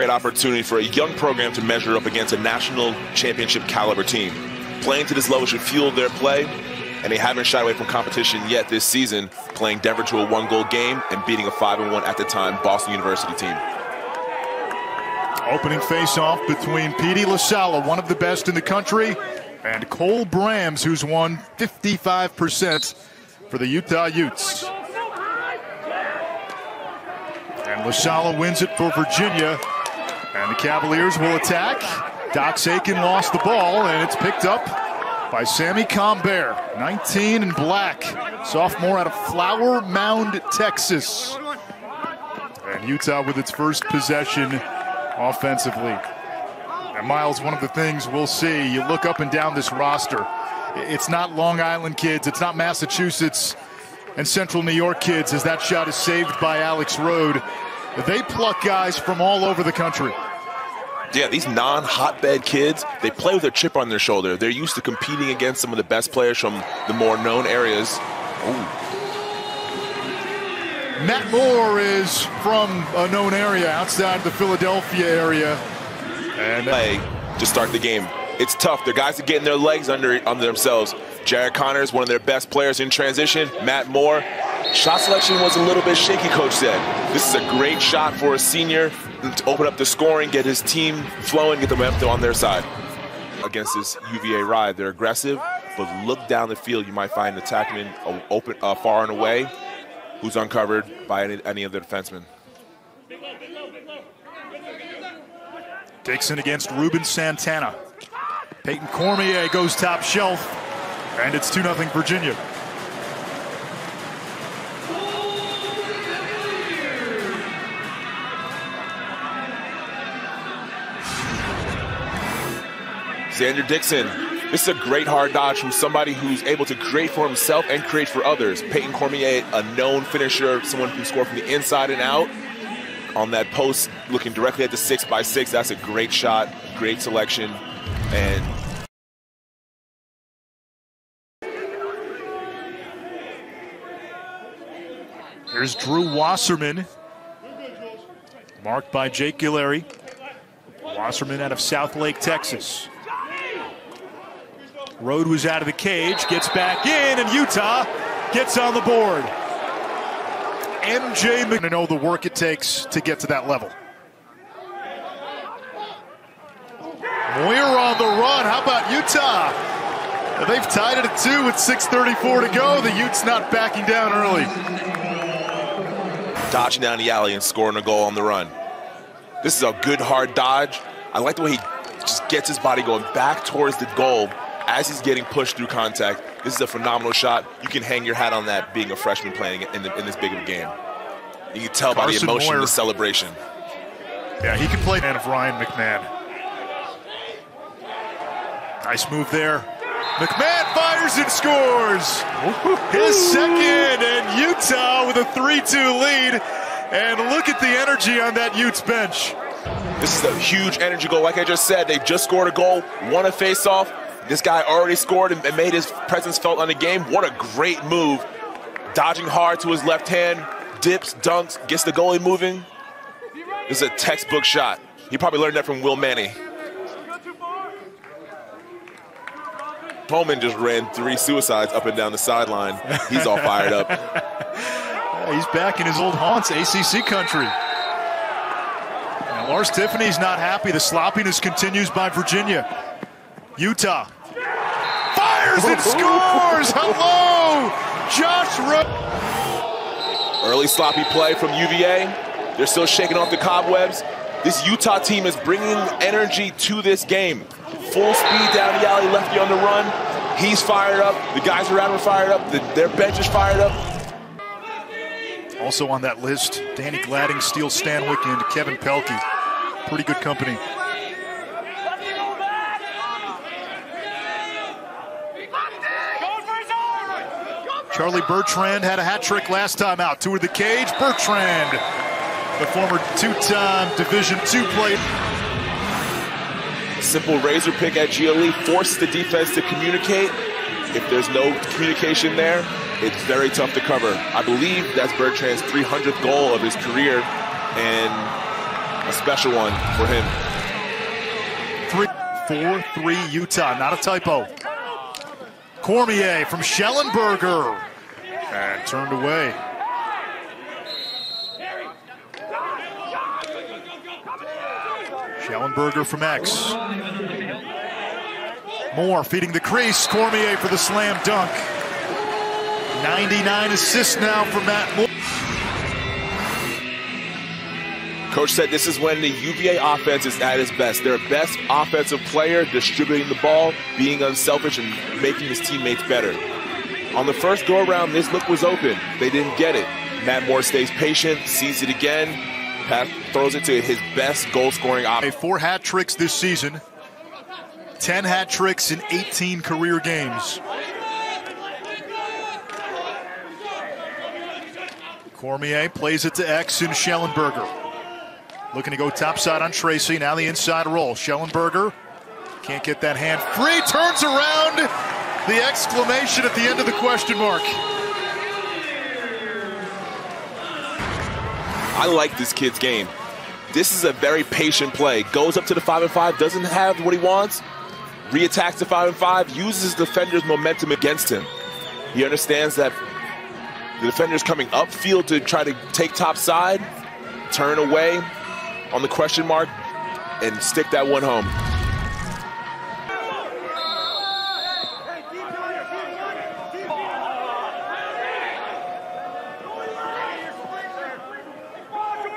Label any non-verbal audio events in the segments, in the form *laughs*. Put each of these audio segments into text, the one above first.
Great opportunity for a young program to measure up against a national championship caliber team. Playing to this level should fuel their play, and they haven't shied away from competition yet this season, playing Denver to a one-goal game and beating a 5-1 at the time Boston University team. Opening face-off between Petey LaSalla, one of the best in the country, and Cole Brams, who's won 55% for the Utah Utes. And LaSalla wins it for Virginia. And the Cavaliers will attack. Dox Aitken lost the ball, and it's picked up by Sammy Combert, 19 and black, sophomore out of Flower Mound, Texas. And Utah with its first possession offensively. And Miles, one of the things we'll see, you look up and down this roster. It's not Long Island kids, it's not Massachusetts and Central New York kids as that shot is saved by Alex Rode. They pluck guys from all over the country. Yeah, these non-hotbed kids, they play with a chip on their shoulder. They're used to competing against some of the best players from the more known areas. Ooh. Matt Moore is from a known area outside the Philadelphia area. And play to start the game. It's tough. The guys are getting their legs under, under themselves. Jared Conners, one of their best players in transition. Matt Moore, Shot selection was a little bit shaky, coach said. This is a great shot for a senior to open up the scoring, get his team flowing, get the momentum on their side. Against this UVA ride, they're aggressive, but look down the field, you might find an attackman open uh, far and away who's uncovered by any, any of the defensemen. Dixon against Ruben Santana. Payton Cormier goes top shelf, and it's 2-0 Virginia. Xander Dixon. This is a great hard dodge from somebody who's able to create for himself and create for others. Payton Cormier, a known finisher, someone who can score from the inside and out. On that post, looking directly at the six by six, that's a great shot, great selection, and Here's Drew Wasserman, marked by Jake Gilleri. Wasserman out of Southlake, Texas. Rode was out of the cage, gets back in, and Utah gets on the board. MJ to know the work it takes to get to that level. Moyer on the run. How about Utah? They've tied it at two with 6.34 to go. The Utes not backing down early. Dodging down the alley and scoring a goal on the run. This is a good hard dodge. I like the way he just gets his body going back towards the goal as he's getting pushed through contact. This is a phenomenal shot. You can hang your hat on that being a freshman playing in, the, in this big of a game. You can tell Carson by the emotion, Moyer. the celebration. Yeah, he can play man of Ryan McMahon. Nice move there. McMahon fires and scores. His second, and Utah with a 3-2 lead. And look at the energy on that Utes bench. This is a huge energy goal. Like I just said, they just scored a goal, won a face-off, this guy already scored and made his presence felt on the game. What a great move. Dodging hard to his left hand, dips, dunks, gets the goalie moving. This is a textbook shot. He probably learned that from Will Manny. Holman just ran three suicides up and down the sideline. He's all fired up. *laughs* He's back in his old haunts, ACC country. And Lars Tiffany's not happy. The sloppiness continues by Virginia. Utah fires and scores. Hello, Josh. Early sloppy play from UVA. They're still shaking off the cobwebs. This Utah team is bringing energy to this game. Full speed down the alley, lefty on the run. He's fired up. The guys around him are fired up. The, their bench is fired up. Also on that list, Danny Glading, Steele Stanwick, and Kevin Pelkey. Pretty good company. Charlie Bertrand had a hat trick last time out. Toward the cage, Bertrand, the former two-time Division II player. Simple razor pick at GLE, forced the defense to communicate. If there's no communication there, it's very tough to cover. I believe that's Bertrand's 300th goal of his career, and a special one for him. Three, four, three, Utah. Not a typo. Cormier from Shellenberger. And turned away. Shellenberger from X. Moore feeding the crease. Cormier for the slam dunk. 99 assists now for Matt Moore. Coach said this is when the UVA offense is at its best. Their best offensive player distributing the ball, being unselfish, and making his teammates better. On the first go around, this look was open. They didn't get it. Matt Moore stays patient, sees it again, pass, throws it to his best goal scoring option. Four hat tricks this season, 10 hat tricks in 18 career games. Cormier plays it to X in Shellenberger. Looking to go topside on Tracy. Now the inside roll. Shellenberger can't get that hand free. Turns around. The exclamation at the end of the question mark. I like this kid's game. This is a very patient play. Goes up to the five and five, doesn't have what he wants, reattacks the five and five, uses the defender's momentum against him. He understands that the defender's coming upfield to try to take top side, turn away on the question mark, and stick that one home.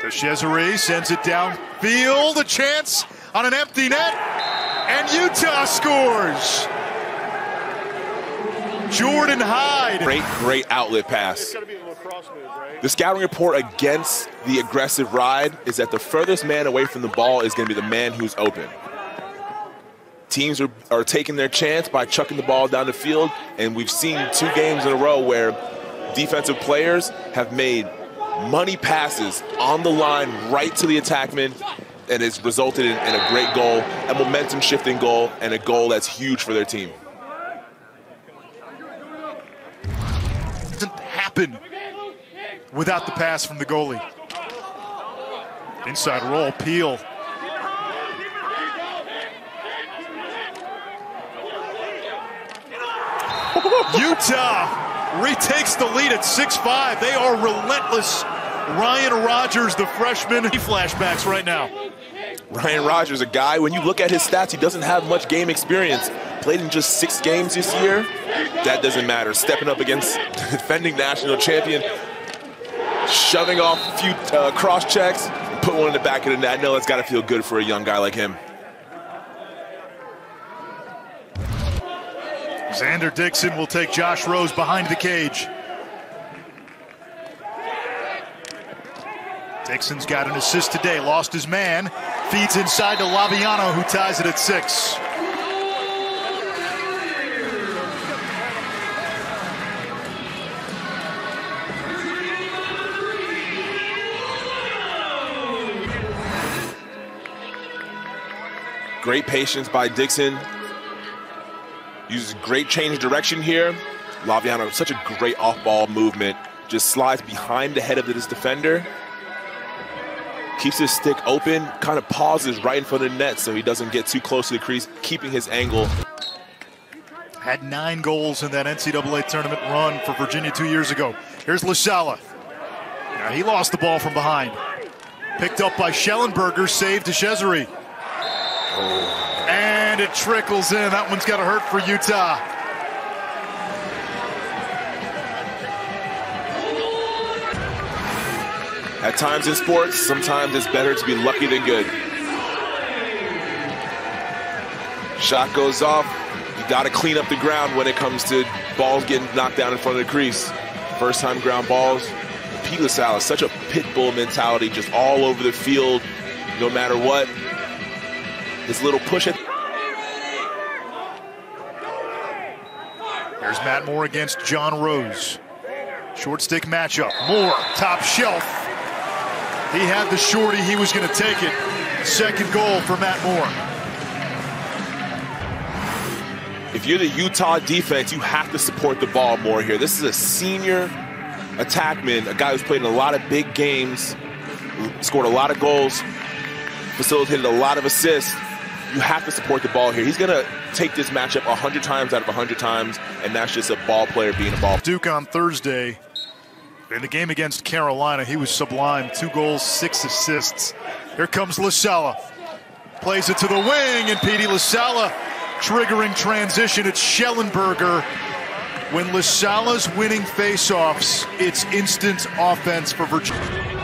DeCesare sends it downfield. A chance on an empty net. And Utah scores. Jordan Hyde. Great, great outlet pass. The scouting report against the aggressive ride is that the furthest man away from the ball is going to be the man who's open. Teams are, are taking their chance by chucking the ball down the field, and we've seen two games in a row where defensive players have made money passes on the line right to the attackman, and it's resulted in, in a great goal, a momentum shifting goal, and a goal that's huge for their team. Doesn't happen without the pass from the goalie. Inside roll, Peel. Utah retakes the lead at 6-5. They are relentless. Ryan Rogers, the freshman. He flashbacks right now. Ryan Rogers, a guy, when you look at his stats, he doesn't have much game experience. Played in just six games this year. That doesn't matter. Stepping up against *laughs* defending national champion, shoving off a few uh, cross checks, put one in the back of the net. I know that's got to feel good for a young guy like him. Xander Dixon will take Josh Rose behind the cage. Dixon's got an assist today, lost his man, feeds inside to Laviano, who ties it at six. Great patience by Dixon. Uses great change direction here. Laviano, such a great off-ball movement. Just slides behind the head of this defender. Keeps his stick open, kind of pauses right in front of the net so he doesn't get too close to the crease, keeping his angle. Had nine goals in that NCAA tournament run for Virginia two years ago. Here's LaSalla. He lost the ball from behind. Picked up by Shellenberger, saved to Cesare. And it trickles in. That one's got to hurt for Utah. At times in sports, sometimes it's better to be lucky than good. Shot goes off. You got to clean up the ground when it comes to balls getting knocked down in front of the crease. First time ground balls. Pete LaSalla, is such a pit bull mentality, just all over the field, no matter what. This little push it. There's Matt Moore against John Rose. Short stick matchup. Moore, top shelf. He had the shorty. He was going to take it. Second goal for Matt Moore. If you're the Utah defense, you have to support the ball more here. This is a senior attackman, a guy who's played in a lot of big games, scored a lot of goals. facilitated a lot of assists. You have to support the ball here. He's going to take this matchup 100 times out of 100 times, and that's just a ball player being a ball. Duke on Thursday. In the game against Carolina, he was sublime. Two goals, six assists. Here comes LaSalla. Plays it to the wing, and Petey LaSalla triggering transition. It's Shellenberger. When LaSalla's winning faceoffs, it's instant offense for Virginia.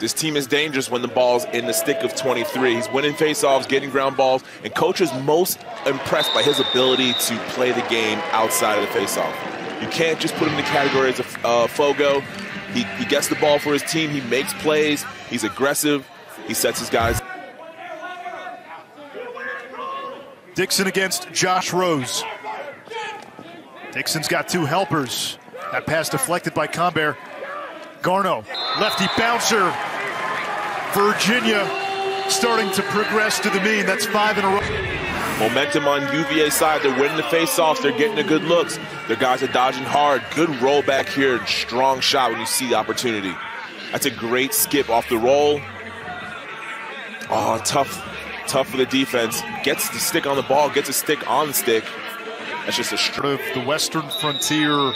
This team is dangerous when the ball's in the stick of 23. He's winning faceoffs, getting ground balls, and coach is most impressed by his ability to play the game outside of the faceoff. You can't just put him in the category as a uh, Fogo. He, he gets the ball for his team. He makes plays. He's aggressive. He sets his guys. Dixon against Josh Rose. Dixon's got two helpers. That pass deflected by Combear. Garno, lefty bouncer. Virginia starting to progress to the mean. That's five in a row. Momentum on UVA side. They're winning the face-offs. They're getting the good looks. Their guys are dodging hard. Good roll back here. Strong shot when you see the opportunity. That's a great skip off the roll. Oh, tough, tough for the defense. Gets the stick on the ball. Gets a stick on the stick. That's just a of the western frontier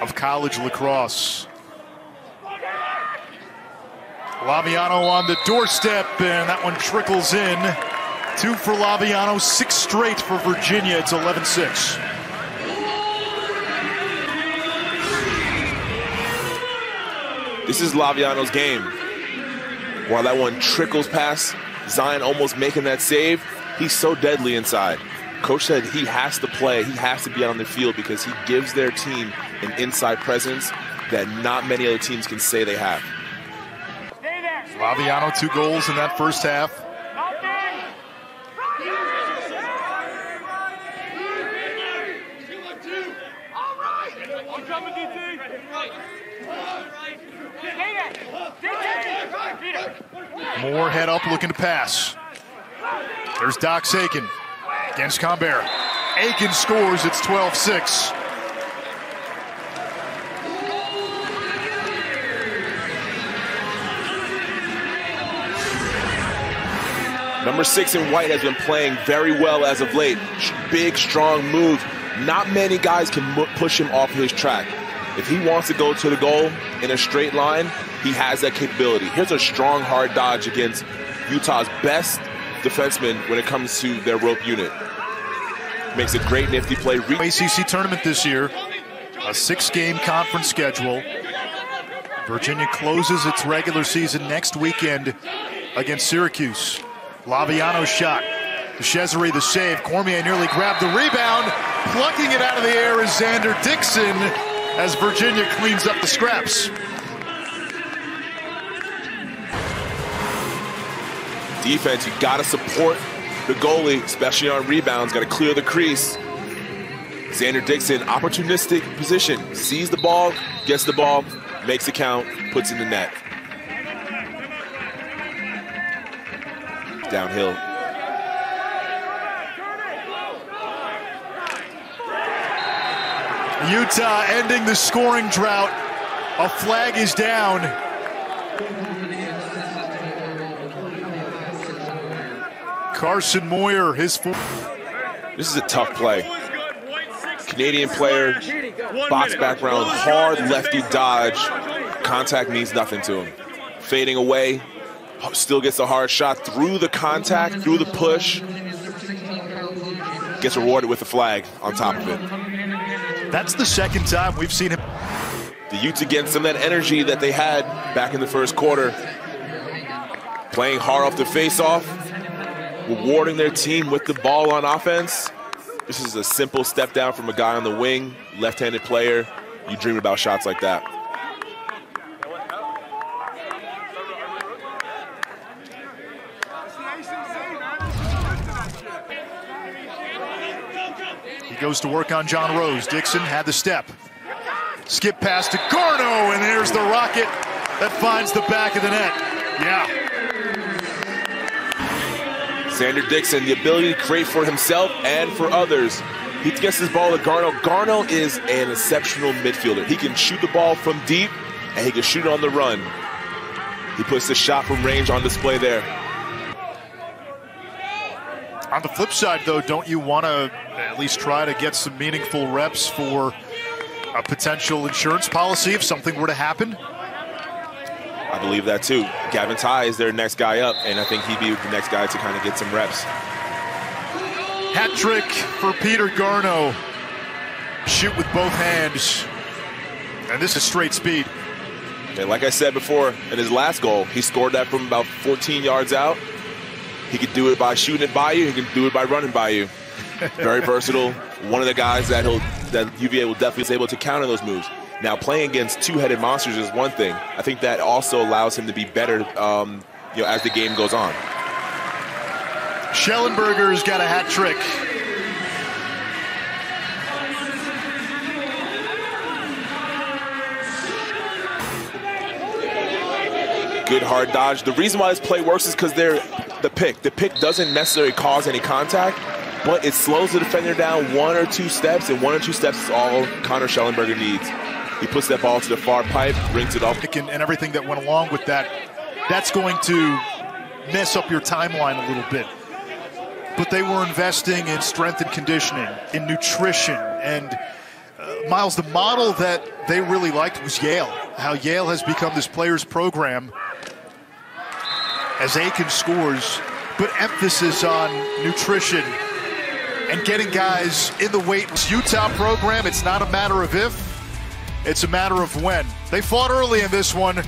of college lacrosse. Laviano on the doorstep, and that one trickles in. Two for Laviano, six straight for Virginia. It's 11 6. This is Laviano's game. While that one trickles past Zion almost making that save, he's so deadly inside. Coach said he has to play, he has to be on the field because he gives their team an inside presence that not many other teams can say they have. Laviano, two goals in that first half. More head up looking to pass. There's Dox Aitken against Combear. Aitken scores, it's 12 6. Number six in white has been playing very well as of late. Big, strong move. Not many guys can push him off his track. If he wants to go to the goal in a straight line, he has that capability. Here's a strong, hard dodge against Utah's best defenseman when it comes to their rope unit. Makes a great nifty play. ACC tournament this year, a six-game conference schedule. Virginia closes its regular season next weekend against Syracuse. Laviano shot. Cesare the save. Cormier nearly grabbed the rebound. Plucking it out of the air is Xander Dixon as Virginia cleans up the scraps. Defense, you got to support the goalie, especially on rebounds. Got to clear the crease. Xander Dixon, opportunistic position. Sees the ball, gets the ball, makes the count, puts in the net. Downhill. Utah ending the scoring drought. A flag is down. Carson Moyer, his. This is a tough play. Canadian player, box background, hard lefty dodge. Contact means nothing to him. Fading away, Still gets a hard shot through the contact, through the push. Gets rewarded with a flag on top of it. That's the second time we've seen him. The Utes again, some of that energy that they had back in the first quarter. Playing hard off the face-off, rewarding their team with the ball on offense. This is a simple step down from a guy on the wing, left-handed player. You dream about shots like that. Goes to work on John Rose. Dixon had the step. Skip pass to Garno, and there's the rocket that finds the back of the net. Yeah. Xander Dixon, the ability to create for himself and for others. He gets his ball to Garno. Garno is an exceptional midfielder. He can shoot the ball from deep, and he can shoot on the run. He puts the shot from range on display there. On the flip side, though, don't you want to at least try to get some meaningful reps for a potential insurance policy if something were to happen? I believe that too. Gavin Ty is their next guy up, and I think he'd be the next guy to kind of get some reps. Hat trick for Peter Garno. Shoot with both hands. And this is straight speed. And like I said before, in his last goal, he scored that from about 14 yards out. He can do it by shooting it by you. He can do it by running by you. *laughs* Very versatile. One of the guys that he'll that UVA will definitely be able to counter those moves. Now, playing against two-headed monsters is one thing. I think that also allows him to be better, um, you know, as the game goes on. Shellenberger's got a hat trick. Good hard dodge. The reason why this play works is because they're the pick. The pick doesn't necessarily cause any contact, but it slows the defender down one or two steps, and one or two steps is all Connor Shellenberger needs. He puts that ball to the far pipe, brings it off. And, and everything that went along with that, that's going to mess up your timeline a little bit. But they were investing in strength and conditioning, in nutrition, and uh, Miles, the model that they really liked was Yale. How Yale has become this players program as Aitken scores, but emphasis on nutrition and getting guys in the weight. Utah program, it's not a matter of if, it's a matter of when. They fought early in this one.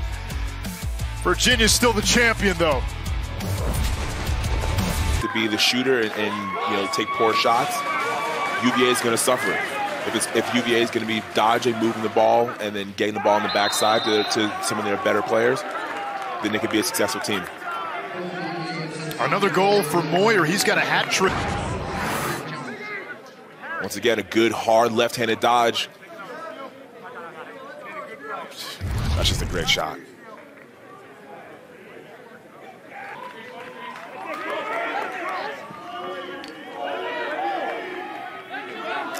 Virginia's still the champion, though. To be the shooter and, and you know take poor shots, UVA is going to suffer. If it's if UVA is going to be dodging, moving the ball, and then getting the ball on the backside to, to some of their better players, then it could be a successful team. Another goal for Moyer. He's got a hat trick. Once again, a good hard left-handed dodge. That's just a great shot.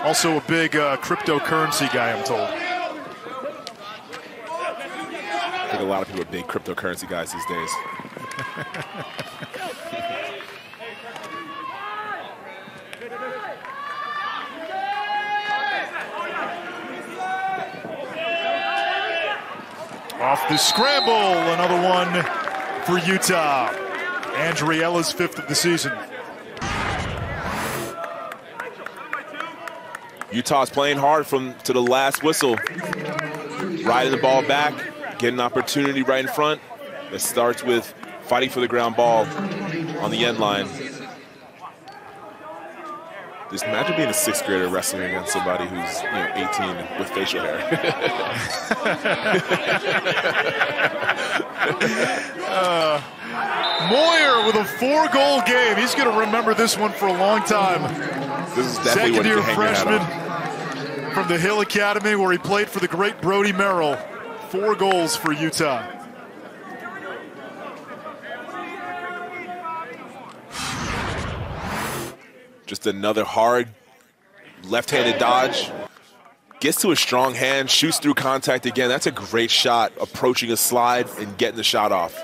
Also a big uh, cryptocurrency guy, I'm told. I think a lot of people are big cryptocurrency guys these days. Off the scramble, another one for Utah. Andriella's fifth of the season. Utah's playing hard from to the last whistle. Riding the ball back, getting an opportunity right in front. It starts with fighting for the ground ball on the end line. Just imagine being a sixth grader wrestling against somebody who's you know 18 with facial hair. uh, *laughs* Moyer with a four-goal game. He's going to remember this one for a long time. This is definitely Second year freshman from the Hill Academy where he played for the great Brody Merrill. Four goals for Utah. Just another hard left-handed dodge. Gets to a strong hand, shoots through contact again. That's a great shot, approaching a slide and getting the shot off.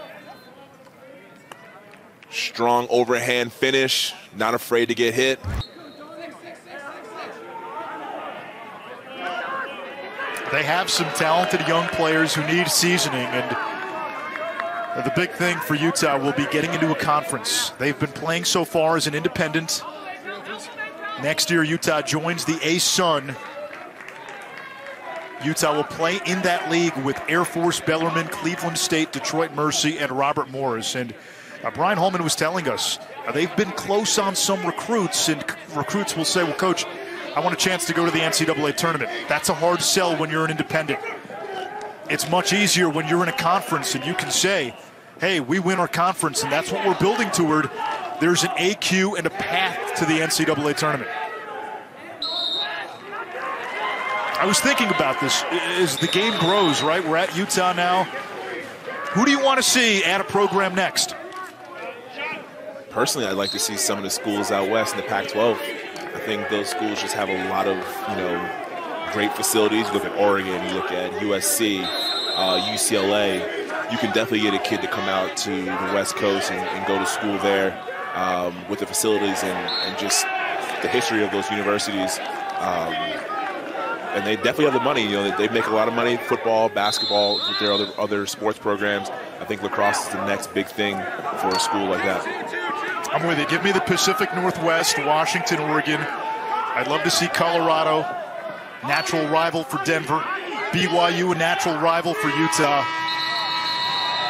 Strong overhand finish, not afraid to get hit. They have some talented young players who need seasoning, and the big thing for Utah will be getting into a conference. They've been playing so far as an independent. Next year, Utah joins the ASUN. Utah will play in that league with Air Force, Bellarmine, Cleveland State, Detroit Mercy, and Robert Morris. And uh, Brian Holman was telling us uh, they've been close on some recruits, and recruits will say, well, coach, I want a chance to go to the NCAA tournament. That's a hard sell when you're an independent. It's much easier when you're in a conference and you can say, hey, we win our conference, and that's what we're building toward there's an AQ and a path to the NCAA tournament. I was thinking about this as the game grows, right? We're at Utah now. Who do you want to see add a program next? Personally, I'd like to see some of the schools out west in the Pac-12. I think those schools just have a lot of, you know, great facilities. You look at Oregon, you look at USC, uh, UCLA. You can definitely get a kid to come out to the West Coast and, and go to school there um, with the facilities and, and just the history of those universities. Um, and they definitely have the money. You know, they make a lot of money. Football, basketball, their other other sports programs. I think lacrosse is the next big thing for a school like that. I'm with you. Give me the Pacific Northwest, Washington, Oregon. I'd love to see Colorado, natural rival for Denver. BYU, a natural rival for Utah.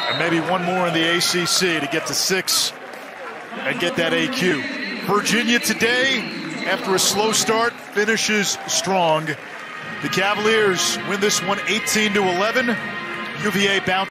And maybe one more in the ACC to get to six and get that AQ. Virginia today, after a slow start, finishes strong. The Cavaliers win this one 18 to 11. UVA bounce.